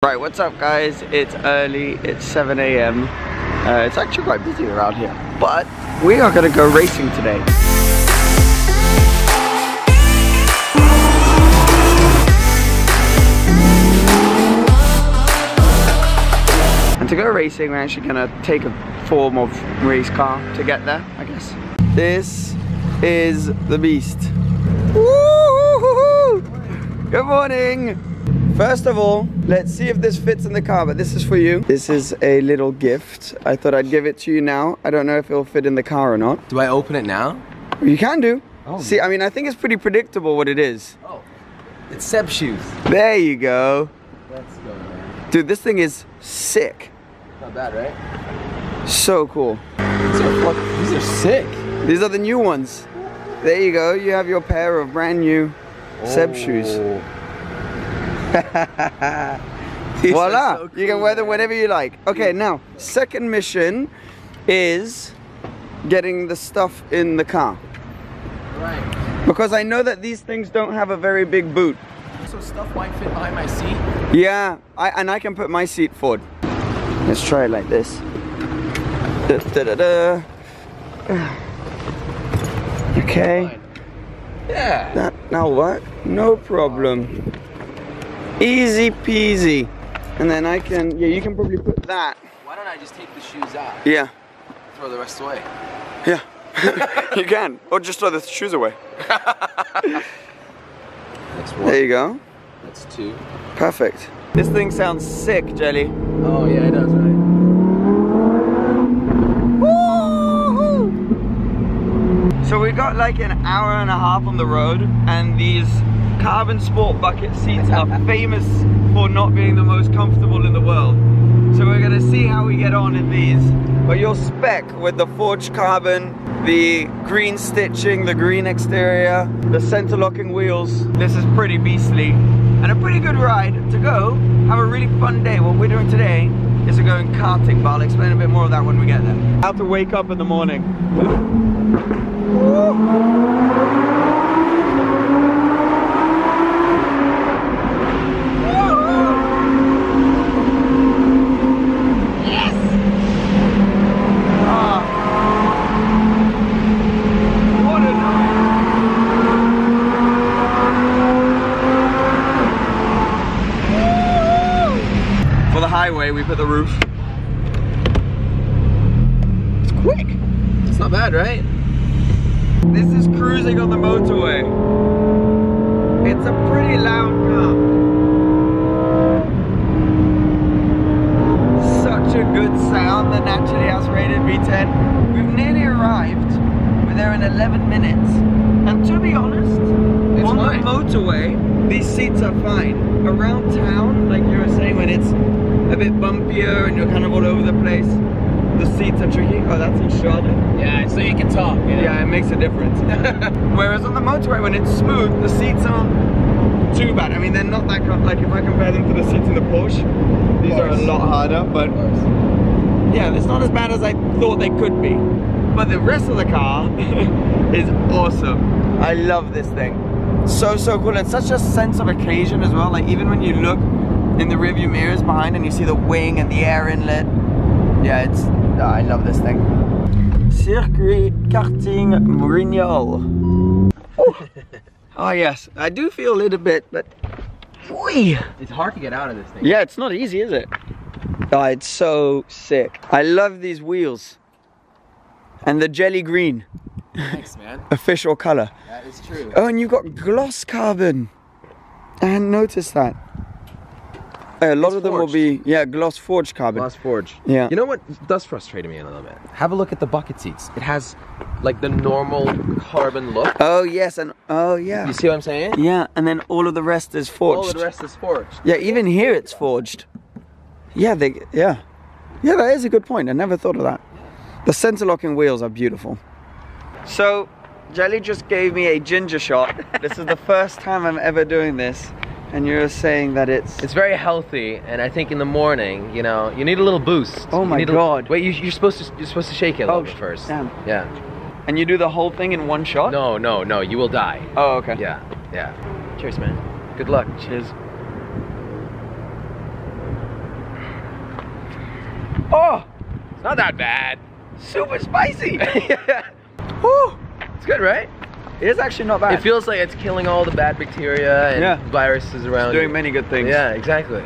Right, what's up guys? It's early, it's 7 a.m. Uh, it's actually quite busy around here, but we are gonna go racing today. And to go racing, we're actually gonna take a form of race car to get there, I guess. This is the beast. Good morning! First of all, let's see if this fits in the car, but this is for you. This is a little gift. I thought I'd give it to you now. I don't know if it'll fit in the car or not. Do I open it now? You can do. Oh. See, I mean, I think it's pretty predictable what it is. Oh. It's Seb shoes. There you go. Let's go, man. Dude, this thing is sick. Not bad, right? So cool. These are, these are sick. These are the new ones. There you go. You have your pair of brand new Seb shoes. Oh. Voila! so you can wear them whenever you like. Okay, now, second mission is getting the stuff in the car. Right. Because I know that these things don't have a very big boot. So stuff might fit behind my seat. Yeah, I, and I can put my seat forward. Let's try it like this. Da, da, da. Okay, Yeah. that now what? No problem. Easy peasy. And then I can, yeah, you can probably put that. Why don't I just take the shoes out? Yeah, Throw the rest away. yeah. you can. Or just throw the shoes away. That's There you go. That's two. Perfect. This thing sounds sick, Jelly. Oh yeah, it does, right? So we got like an hour and a half on the road and these carbon sport bucket seats are famous for not being the most comfortable in the world. So we're gonna see how we get on in these. But your spec with the forged carbon, the green stitching, the green exterior, the center locking wheels, this is pretty beastly. And a pretty good ride to go have a really fun day. What we're doing today is we're going karting, but I'll explain a bit more of that when we get there. How to wake up in the morning. For the highway, we put the roof. It's quick. It's not bad, right? This is cruising on the motorway. It's a pretty loud car. Such a good sound, the naturally aspirated V10. We've nearly arrived. We're there in 11 minutes. And to be honest, It's on fine. the motorway, these seats are fine. Around town, like you were saying, when it's a bit bumpier and you're kind of all over the place, the seats are tricky. Oh, that's in Charlotte. Yeah, so you can talk. You know? Yeah, it makes a difference. Whereas on the motorway, when it's smooth, the seats aren't too bad. I mean, they're not that com- like if I compare them to the seats in the Porsche, these are a lot harder. But yeah, it's not as bad as I thought they could be. But the rest of the car is awesome. I love this thing. So so cool. It's such a sense of occasion as well. Like even when you look in the rearview mirrors behind and you see the wing and the air inlet. Yeah, it's. Uh, I love this thing. Circuit Karting Brignoles. oh ah, yes, I do feel a little bit, but. Whee! It's hard to get out of this thing. Yeah, it's not easy, is it? Oh, it's so sick. I love these wheels. And the jelly green, Thanks, man. official color. That is true. Oh, and you've got gloss carbon. I hadn't noticed that. A lot It's of them will be, yeah, gloss forged carbon. Lost Forge. Yeah. You know what does frustrate me a little bit? Have a look at the bucket seats. It has like the normal carbon look. Oh, yes, and oh, yeah. You see what I'm saying? Yeah, and then all of the rest is forged. All of the rest is forged. Yeah, even here it's forged. Yeah, they, yeah. Yeah, that is a good point. I never thought of that. The center locking wheels are beautiful. So, Jelly just gave me a ginger shot. this is the first time I'm ever doing this. And you're saying that it's. It's very healthy, and I think in the morning, you know, you need a little boost. Oh my need a- God. wait, you, you're supposed to you're supposed to shake it a little Oh, bit first. damn. Yeah. And you do the whole thing in one shot? No, no, no. You will die. Oh, okay. Yeah, yeah. Cheers, man. Good luck. Cheers. Oh, It's not that bad. super spicy. yeah. Whew. It's good, right? It is actually not bad. It feels like it's killing all the bad bacteria and Yeah. viruses around. doing you. many good things. Yeah, exactly.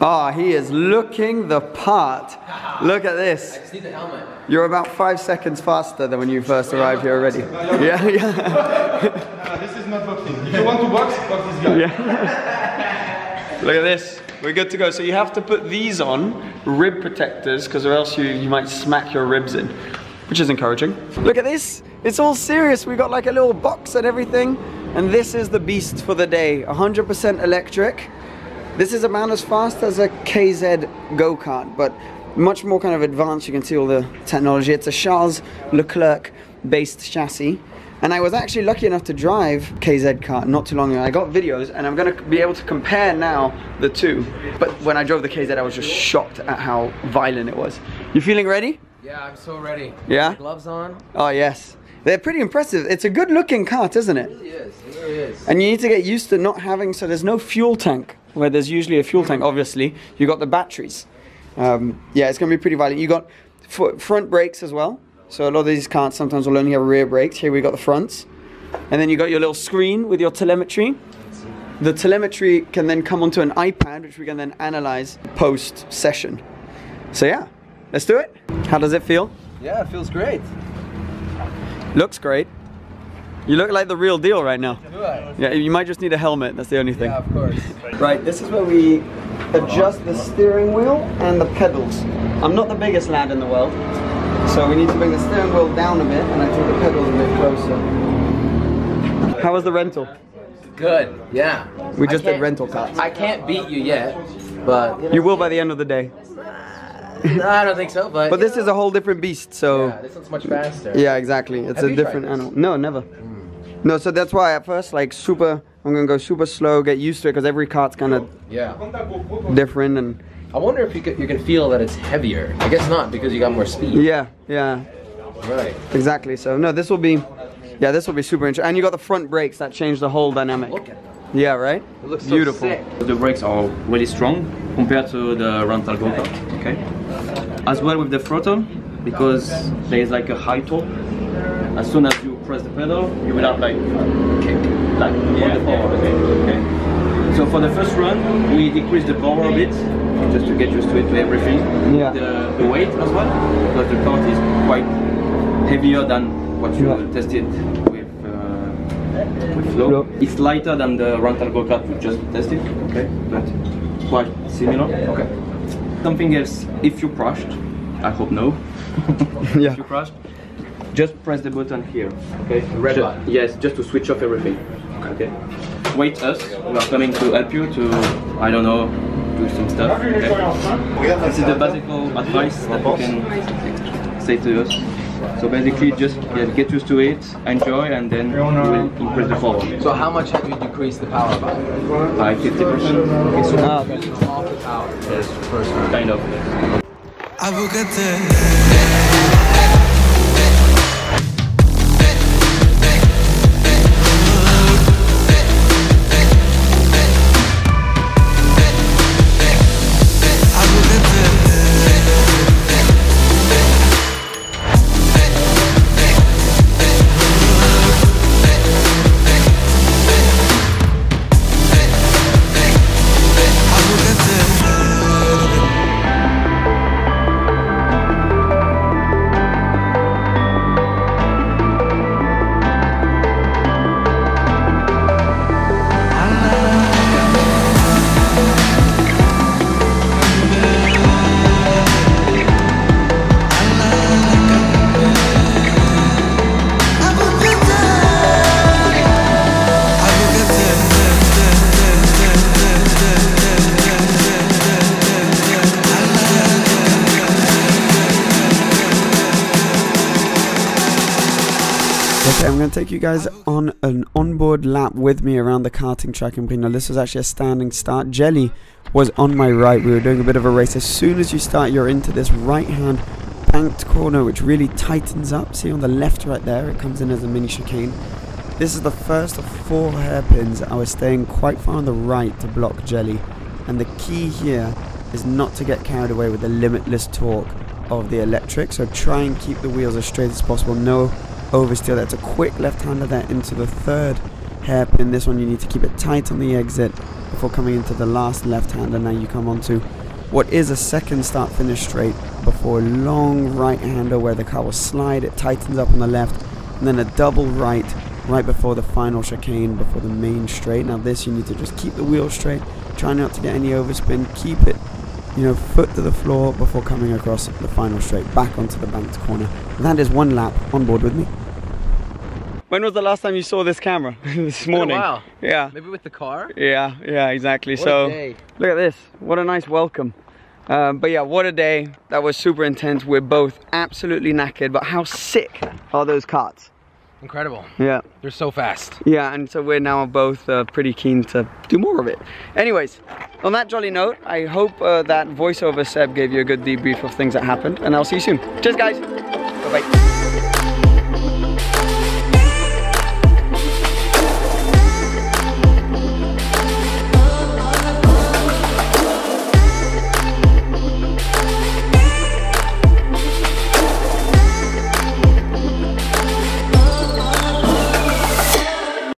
Ah, he is looking the part. Look at this. just need the helmet. You're about five seconds faster than when you first arrived here already. Yeah, yeah. this is not boxing. If you want to box, box this guy. Yeah. Look at this. We're good to go. So you have to put these on, rib protectors, because or else you, you might smack your ribs in, which is encouraging. Look at this. It's all serious. We got like a little box and everything. And this is the beast for the day. 100% electric. This is about as fast as a KZ go-kart, but much more kind of advanced. You can see all the technology. It's a Charles Leclerc based chassis. And I was actually lucky enough to drive KZ kart not too long ago. I got videos and I'm gonna be able to compare now the two. But when I drove the KZ, I was just shocked at how violent it was. You feeling ready? Yeah, I'm so ready. Yeah? Gloves on. Oh yes. They're pretty impressive. It's a good looking cart, isn't it? It really is. It really is. And you need to get used to not having, so there's no fuel tank, where there's usually a fuel tank, obviously. You got the batteries. Um, yeah, it's going to be pretty violent. You got front brakes as well. So a lot of these carts sometimes will only have rear brakes. Here we got the fronts. And then you got your little screen with your telemetry. The telemetry can then come onto an iPad, which we can then analyze post session. So yeah, let's do it. How does it feel? Yeah, it feels great. Looks great. You look like the real deal right now. Do I? Yeah, you might just need a helmet. That's the only thing. Yeah, of course. Right, this is where we adjust the steering wheel and the pedals. I'm not the biggest lad in the world, so we need to bring the steering wheel down a bit and I think the pedals a bit closer. How was the rental? Good. Yeah. We just did rental cars. I can't beat you yet, but you will by the end of the day. No, I don't think so. But But this is a whole different beast, so yeah, this one's much faster. yeah, exactly. It's Have a you tried different this? animal. No, never. Hmm. No, so that's why at first, like super, I'm gonna go super slow, get used to it, because every cart's kind of Yeah. different and I wonder if you can, you can feel that it's heavier. I guess not because you got more speed. yeah, yeah, Right. exactly. So no, this will be, yeah, this will be super interesting. And you got the front brakes that change the whole dynamic. Look at that. Yeah, right? It looks so Beautiful. sick. The brakes are really strong compared to the rental go-kart, okay? As well with the throttle, because there is like a high torque. As soon as you press the pedal, you will have like kick, like yeah, power, okay? okay? So for the first run, we decrease the power a bit, just to get used to it, to everything. Yeah. The, the weight as well, because the kart is quite heavier than what you Yeah. tested with uh, with flow. Flow. It's lighter than the rental go-kart we just tested, okay, but quite similar. Okay. Something else, if you crashed, I hope no. Yeah. If you crashed, just press the button here, okay? red Ju- button. Yes, just to switch off everything. Okay. Wait us, we are coming to help you to, I don't know, do some stuff. Okay? This is the basic advice that you can say to us. So basically, just yeah, get used to it, enjoy, and then you will increase the power So how much have you decreased the power by? by 50%. Okay, so Ah, you're okay. using off the power. Yes, kind of. I'm going to take you guys on an onboard lap with me around the karting track in Brno. This was actually a standing start. Jelly was on my right. We were doing a bit of a race. As soon as you start, you're into this right hand banked corner, which really tightens up. See on the left right there, it comes in as a mini chicane. This is the first of four hairpins. I was staying quite far on the right to block Jelly. And the key here is not to get carried away with the limitless torque of the electric. So try and keep the wheels as straight as possible. No oversteer. That's a quick left-hander there into the third hairpin. This one you need to keep it tight on the exit before coming into the last left-hander. Now you come onto what is a second start finish straight before a long right-hander where the car will slide. It tightens up on the left and then a double right right before the final chicane before the main straight. Now this you need to just keep the wheel straight. Try not to get any overspin. Keep it you know, foot to the floor before coming across the final straight, back onto the banked corner. That is one lap on board with me. When was the last time you saw this camera? this morning. while. Yeah. Maybe with the car? Yeah, yeah, exactly. What so a day. look at this. What a nice welcome. Um, but yeah, what a day. That was super intense. We're both absolutely knackered, but how sick are those carts? Incredible. Yeah. They're so fast. Yeah, and so we're now both uh, pretty keen to do more of it. Anyways, on that jolly note, I hope uh, that voiceover Seb gave you a good debrief of things that happened, and I'll see you soon. Cheers, guys. Bye-bye.